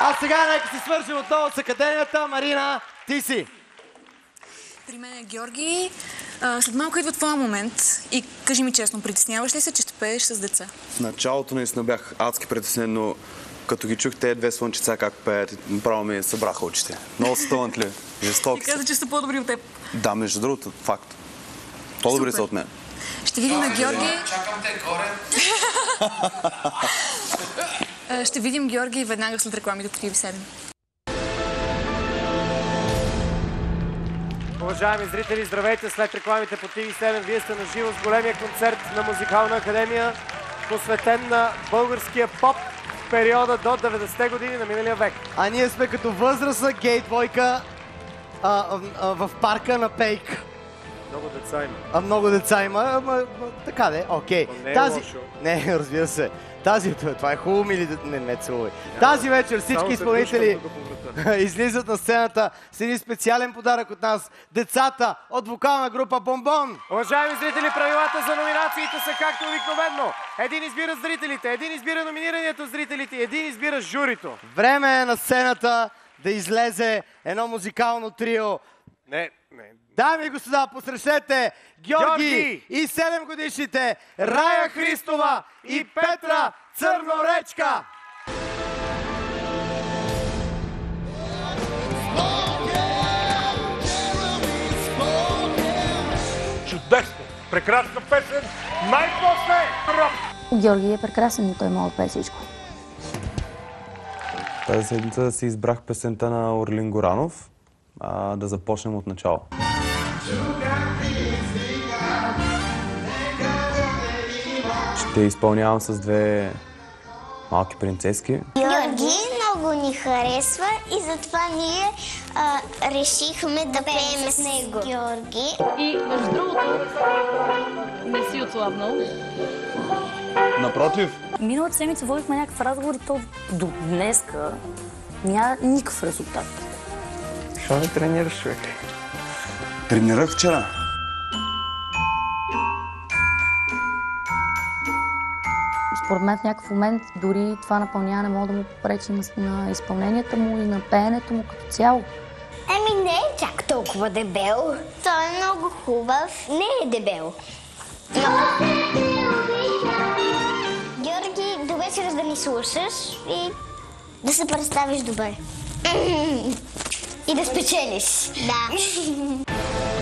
А сега нека си свържим отново с академията. Марина, ти си. При мен е Георги. А, след малко идва твоя момент и кажи ми честно, притесняваш ли се, че ще пееш с деца? В началото наистина бях адски притеснен, но като ги чух те две слънчица как пеят, направо ми събраха очите. Много са талантливи. Жестоки са. каза, че са по-добри от теб. Да, между другото, факт. По-добри са от мен. Ще видим на Георги. Чакам те горе. а, Ще видим Георги веднага след рекламите по TV7. Уважаеми зрители, здравейте след рекламите по TV7. Вие сте на живо с големия концерт на Музикална академия, посветен на българския поп в периода до 90-те години на миналия век. А ние сме като възрастна гей двойка а, а, в парка на Пейк. Много деца има. А много деца има, ама, така де, окей. не е Тази... лошо. Не, разбира се. Тази, това е хубаво, мили, де- не, не целувай. Тази вечер всички изпълнители излизат на сцената с един специален подарък от нас. Децата от вокална група Бомбон. Уважаеми зрители, правилата за номинациите са както обикновено. Един избира зрителите, един избира номинираният от зрителите, един избира журито. Време е на сцената да излезе едно музикално трио. Не, не. Дами и господа, посрещете Георги, Георги! и 7 годишните Рая Христова и Петра Църноречка. Чудесно! Прекрасна песен! Най-после! Георги е прекрасен и той може да пее всичко. Тази седмица си избрах песента на Орлин Горанов. А, да започнем от начало. Ще изпълнявам с две малки принцески. Георги много ни харесва и затова ние а, решихме да пеем с него. Георги. И между другото, не си отслабнал. Напротив, Миналата седмица водихме някакъв разговор и то до днеска няма никакъв резултат. Защо не тренираш, човек? тренирах вчера. Според мен в някакъв момент дори това напълняване може да му попречи на, на изпълнението му и на пеенето му като цяло. Еми не е чак толкова дебел. Той е много хубав. Не е дебел. Но... Георги, до вечера да ни слушаш и да се представиш добре. И да спечелиш. Да.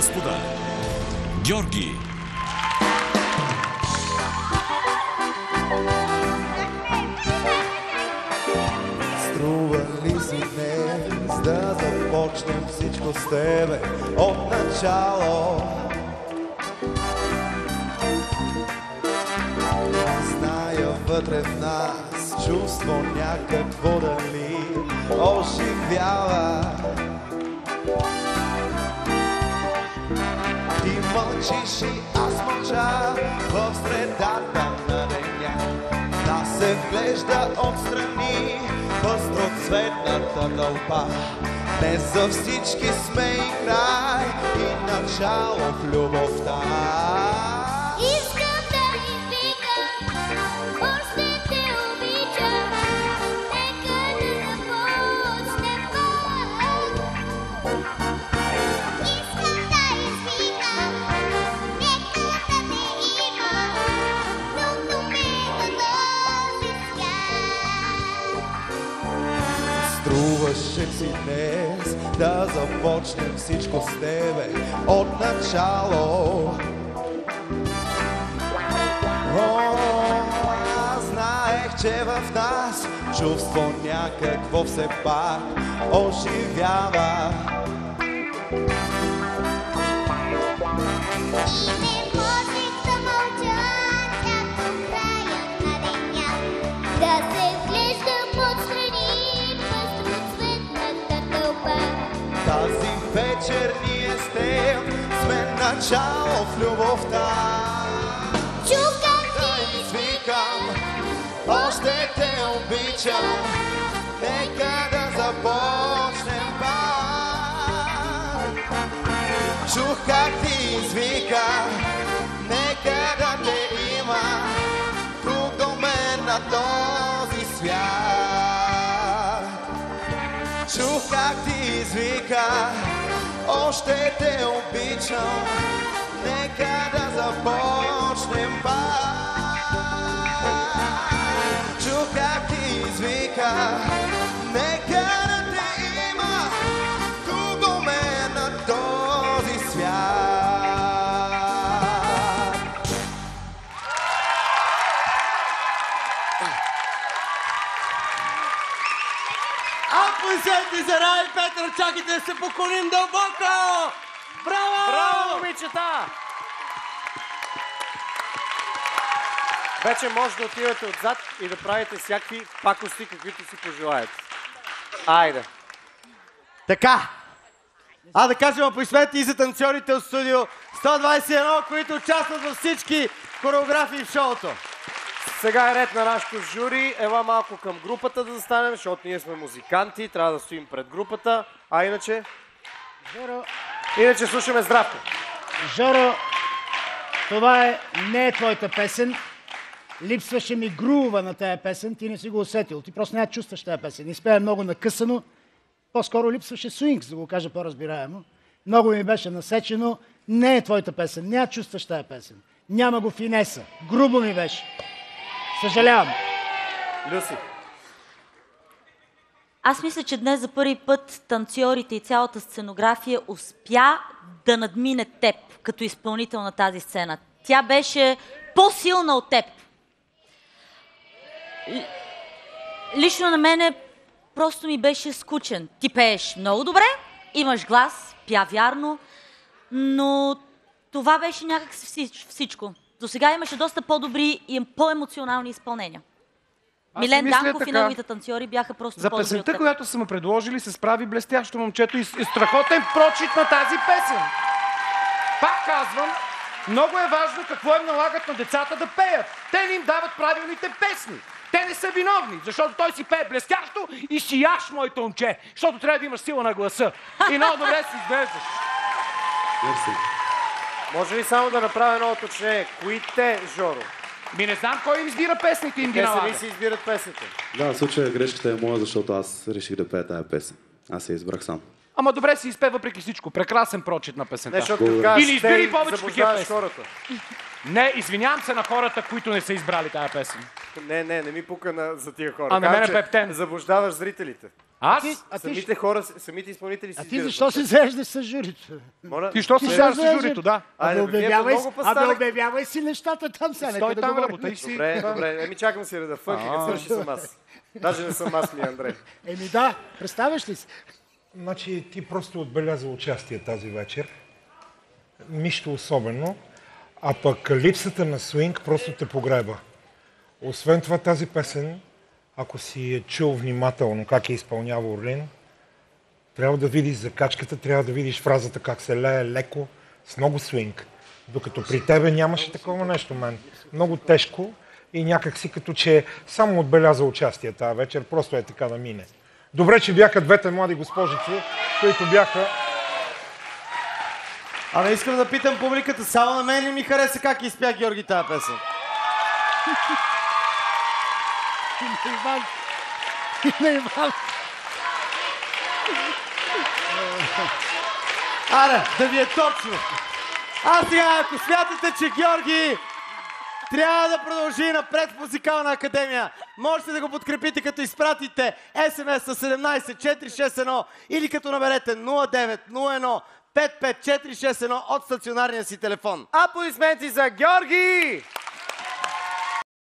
господа, Георги. Струва ли си днес да започнем всичко с тебе от начало? Зная вътре в нас чувство някакво дали оживява. Мълчиш и аз мълча в средата на деня. Да се вглежда отстрани пъстроцветната тълпа. Не за всички сме и край и начало в любовта. Струваше си днес да започнем всичко с тебе от начало. О, знаех, че в нас чувство някакво все пак оживява. Можех начало в любовта. Да ти извикам, още те обичам, нека да започнем пак. Чух как ти извика, нека да те има друг до мен на този свят. Чух как ти извика, още те обичам, нека Аплодисменти за Рай Петър, чакайте да се поклоним дълбоко! Браво! Браво, момичета! Вече може да отивате отзад и да правите всякакви пакости, каквито си пожелаете. Айде. Така. А да кажем аплодисменти и за танцорите от студио 121, които участват във всички хореографии в шоуто. Сега е ред на нашото жури. Ела малко към групата да застанем, защото ние сме музиканти, трябва да стоим пред групата. А иначе? Иначе слушаме Здравко. Жоро, това е, не е твоята песен. Липсваше ми грува на тая песен, ти не си го усетил. Ти просто не я чувстваш тая песен. Изпея много накъсано. По-скоро липсваше свинг, да го кажа по-разбираемо. Много ми беше насечено. Не е твоята песен. Не я чувстваш тая песен. Няма го финеса. Грубо ми беше. Съжалявам. Люси. Аз мисля, че днес за първи път танцорите и цялата сценография успя да надмине теб като изпълнител на тази сцена. Тя беше по-силна от теб. Лично на мене просто ми беше скучен. Ти пееш много добре, имаш глас, пя вярно, но това беше някак си всич- всичко. До сега имаше доста по-добри и по-емоционални изпълнения. Аз Милен Данков и така. неговите танцори бяха просто За песента, която са му предложили, се справи блестящо момчето и, и страхотен прочит на тази песен. Пак казвам, много е важно какво им налагат на децата да пеят. Те не им дават правилните песни. Те не са виновни, защото той си пее блестящо и си яш, моето момче, защото трябва да имаш сила на гласа. И много добре си изглеждаш. Може ли само да направя едно уточнение? Кои те, Жоро? Ми не знам кой им избира песните им ги Те налага. си избират песните. Да, в случая грешката е моя, защото аз реших да пея тая песен. Аз я избрах сам. Ама добре си изпе въпреки всичко. Прекрасен прочит на песента. Не, защото като Или избери те, повече такива заблуждаваш песни. хората. Не, извинявам се на хората, които не са избрали тая песен. Не, не, не ми пука на, за тия хора. А на Казвам, мене че пептен. Заблуждаваш зрителите. Аз? Ти- а ти Самите хора, самите изпълнители си А ти защо се заеждаш с журито? Моля? Ти що се се с журито, да? Бе, вие обявявай, пъстанах. абе, обявявай си нещата там сега. Стой да там, работай си. Добре, добре. Еми чакам си реда. Фънки, като свърши съм аз. Даже не съм аз ми, Андрей. Еми да, представяш ли си? Значи ти просто отбеляза участие тази вечер. Нищо особено. А пък липсата на свинг просто те погреба. Освен това тази песен, ако си е чул внимателно как е изпълнява Орлин, трябва да видиш закачката, трябва да видиш фразата как се лее леко, с много свинг. Докато при тебе нямаше такова нещо, мен. Много тежко и някак си като че само отбеляза участие тази вечер, просто е така да мине. Добре, че бяха двете млади госпожици, които бяха Абе, искам да питам публиката, само на мен ли ми хареса как изпя Георги тази песен? И на Иван. И на Иван. Аре, да ви е точно. А сега, ако смятате, че Георги трябва да продължи напред в музикална академия, можете да го подкрепите като изпратите SMS с 17461 или като наберете 0901 55461 от стационарния си телефон. Аплодисменти за Георги!